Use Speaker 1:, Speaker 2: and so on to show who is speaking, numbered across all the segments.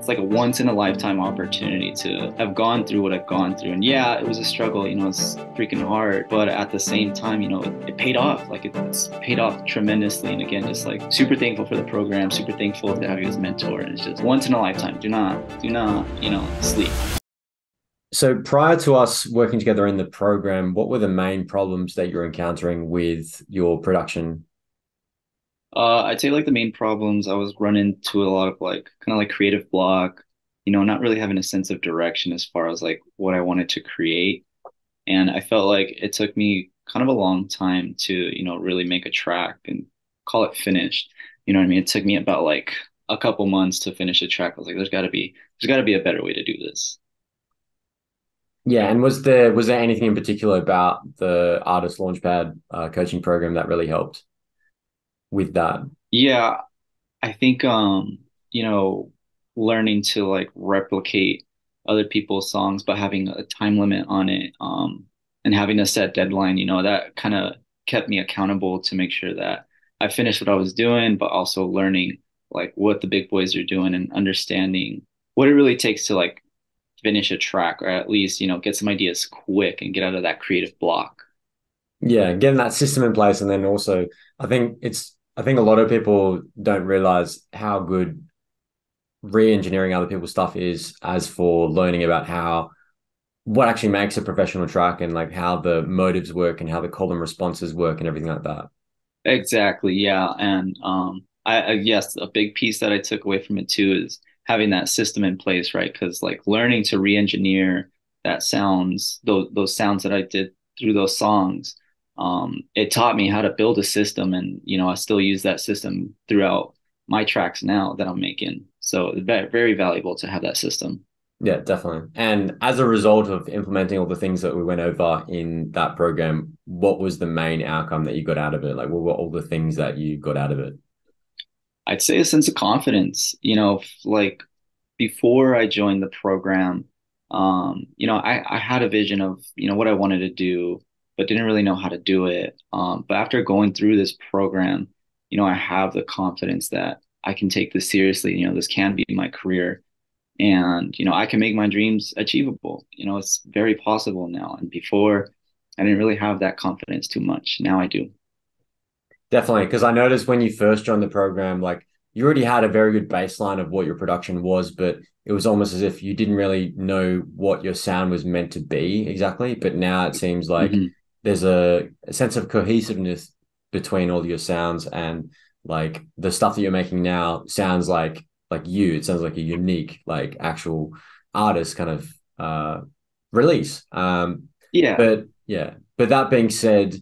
Speaker 1: it's like a once in a lifetime opportunity to have gone through what I've gone through. And yeah, it was a struggle, you know, it's freaking hard, but at the same time, you know, it, it paid off. Like it's paid off tremendously. And again, just like super thankful for the program, super thankful to have you as a mentor. And it's just once in a lifetime. Do not, do not, you know, sleep.
Speaker 2: So prior to us working together in the program, what were the main problems that you're encountering with your production
Speaker 1: uh, I'd say like the main problems I was running into a lot of like kind of like creative block, you know, not really having a sense of direction as far as like what I wanted to create. And I felt like it took me kind of a long time to, you know, really make a track and call it finished. You know what I mean? It took me about like a couple months to finish a track. I was like, there's gotta be there's gotta be a better way to do this.
Speaker 2: Yeah, and was there was there anything in particular about the artist launchpad uh, coaching program that really helped? With that?
Speaker 1: Yeah, I think um, you know, learning to like replicate other people's songs but having a time limit on it um and having a set deadline, you know, that kind of kept me accountable to make sure that I finished what I was doing, but also learning like what the big boys are doing and understanding what it really takes to like finish a track or at least, you know, get some ideas quick and get out of that creative block.
Speaker 2: Yeah, getting that system in place and then also I think it's I think a lot of people don't realize how good re-engineering other people's stuff is as for learning about how what actually makes a professional track and like how the motives work and how the call and responses work and everything like that.
Speaker 1: Exactly. Yeah. And um I, I yes, a big piece that I took away from it too is having that system in place, right? Because like learning to re-engineer that sounds those those sounds that I did through those songs um, it taught me how to build a system and you know i still use that system throughout my tracks now that i'm making. So very, very valuable to have that system.
Speaker 2: Yeah definitely. And as a result of implementing all the things that we went over in that program what was the main outcome that you got out of it? Like what were all the things that you got out of it?
Speaker 1: I'd say a sense of confidence you know like before i joined the program um, you know I, I had a vision of you know what i wanted to do but didn't really know how to do it. Um, but after going through this program, you know, I have the confidence that I can take this seriously. You know, this can be my career, and you know, I can make my dreams achievable. You know, it's very possible now. And before, I didn't really have that confidence too much. Now I do.
Speaker 2: Definitely, because I noticed when you first joined the program, like you already had a very good baseline of what your production was, but it was almost as if you didn't really know what your sound was meant to be exactly. But now it seems like mm-hmm there's a, a sense of cohesiveness between all your sounds and like the stuff that you're making now sounds like like you. It sounds like a unique like actual artist kind of uh release. Um
Speaker 1: yeah.
Speaker 2: but yeah. But that being said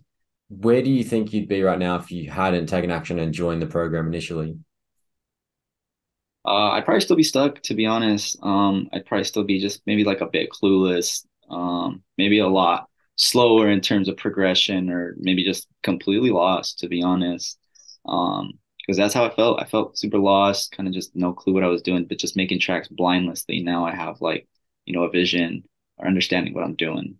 Speaker 2: where do you think you'd be right now if you hadn't taken action and joined the program initially?
Speaker 1: Uh i'd probably still be stuck to be honest. Um i'd probably still be just maybe like a bit clueless. Um maybe a lot slower in terms of progression or maybe just completely lost to be honest. Um because that's how i felt. I felt super lost kind of just no clue what i was doing but just making tracks blindlessly now i have like you know a vision or understanding what i'm doing.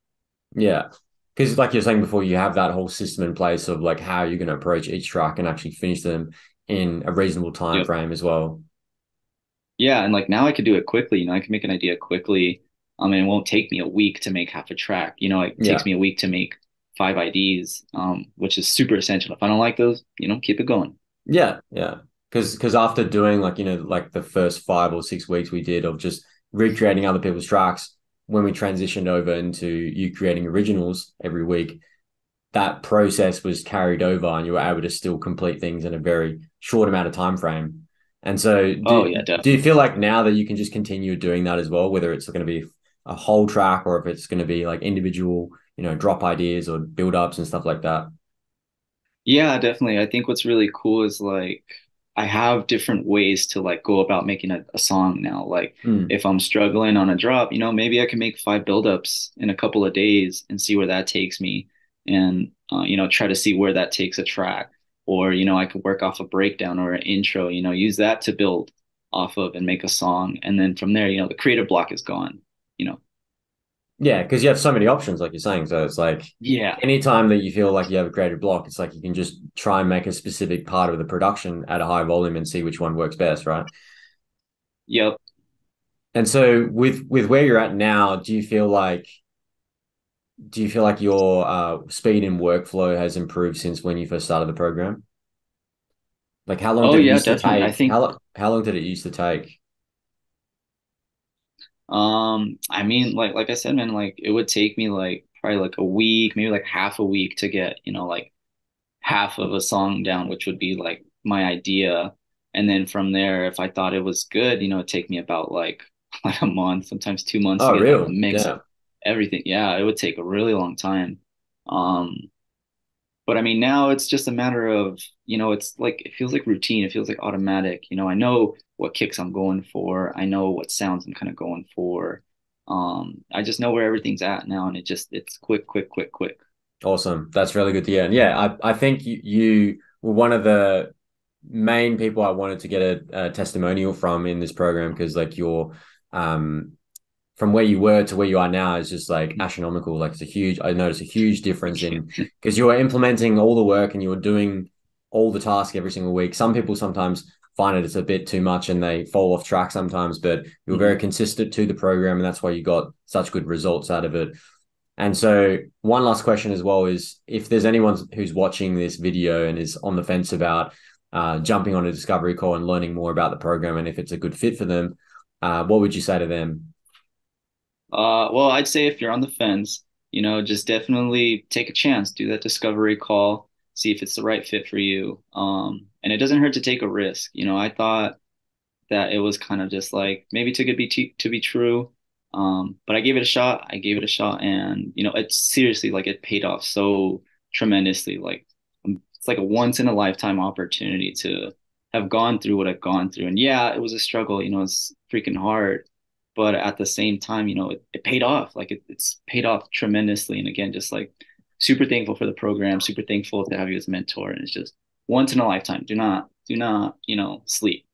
Speaker 2: Yeah. Because like you're saying before you have that whole system in place of like how you're going to approach each track and actually finish them in a reasonable time yep. frame as well.
Speaker 1: Yeah and like now i could do it quickly. You know i can make an idea quickly I mean, it won't take me a week to make half a track. You know, it yeah. takes me a week to make five IDs, um, which is super essential. If I don't like those, you know, keep it going.
Speaker 2: Yeah, yeah. Because because after doing like you know like the first five or six weeks we did of just recreating other people's tracks, when we transitioned over into you creating originals every week, that process was carried over, and you were able to still complete things in a very short amount of time frame. And so, do,
Speaker 1: oh yeah,
Speaker 2: do you feel like now that you can just continue doing that as well, whether it's going to be a whole track or if it's going to be like individual, you know, drop ideas or build ups and stuff like that.
Speaker 1: Yeah, definitely. I think what's really cool is like I have different ways to like go about making a, a song now. Like mm. if I'm struggling on a drop, you know, maybe I can make five buildups in a couple of days and see where that takes me and uh, you know, try to see where that takes a track. Or, you know, I could work off a breakdown or an intro, you know, use that to build off of and make a song. And then from there, you know, the creative block is gone you know.
Speaker 2: Yeah, because you have so many options, like you're saying. So it's like,
Speaker 1: yeah,
Speaker 2: anytime that you feel like you have a creative block, it's like you can just try and make a specific part of the production at a high volume and see which one works best, right?
Speaker 1: Yep.
Speaker 2: And so with with where you're at now, do you feel like do you feel like your uh, speed and workflow has improved since when you first started the program? Like how long
Speaker 1: Oh
Speaker 2: did it
Speaker 1: yeah,
Speaker 2: used to
Speaker 1: definitely. I
Speaker 2: take?
Speaker 1: think
Speaker 2: How how long did it used to take?
Speaker 1: Um I mean like like I said, man, like it would take me like probably like a week, maybe like half a week to get, you know, like half of a song down, which would be like my idea. And then from there, if I thought it was good, you know, it'd take me about like like a month, sometimes two months to
Speaker 2: Oh,
Speaker 1: get like mix
Speaker 2: Yeah.
Speaker 1: everything. Yeah, it would take a really long time. Um, but I mean, now it's just a matter of, you know, it's like it feels like routine. It feels like automatic. You know, I know what kicks I'm going for. I know what sounds I'm kind of going for. Um, I just know where everything's at now, and it just it's quick, quick, quick, quick.
Speaker 2: Awesome. That's really good to hear. And yeah, I, I think you, you were one of the main people I wanted to get a, a testimonial from in this program because like your um from where you were to where you are now is just like astronomical. Like it's a huge I noticed a huge difference in because you were implementing all the work and you were doing all the tasks every single week. Some people sometimes find it it's a bit too much and they fall off track sometimes, but you were very
Speaker 1: Mhm.
Speaker 2: consistent to the program and that's why you got such good results out of it. And so, one last question as well is if there's anyone who's watching this video and is on the fence about uh, jumping on a discovery call and learning more about the program and if it's a good fit for them, uh, what would you say to them?
Speaker 1: Uh, well, I'd say if you're on the fence, you know, just definitely take a chance, do that discovery call, see if it's the right fit for you. Um, and it doesn't hurt to take a risk. You know, I thought that it was kind of just like maybe too be t to be true. Um, but I gave it a shot. I gave it a shot, and you know, it's seriously like it paid off so tremendously. Like um, it's like a once in a lifetime opportunity to have gone through what I've gone through. And yeah, it was a struggle. You know, it's freaking hard, but at the same time, you know, it, it paid off. Like it, it's paid off tremendously. And again, just like super thankful for the program. Super thankful to have you as a mentor. And it's just once in a lifetime. Do not, do not, you know, sleep.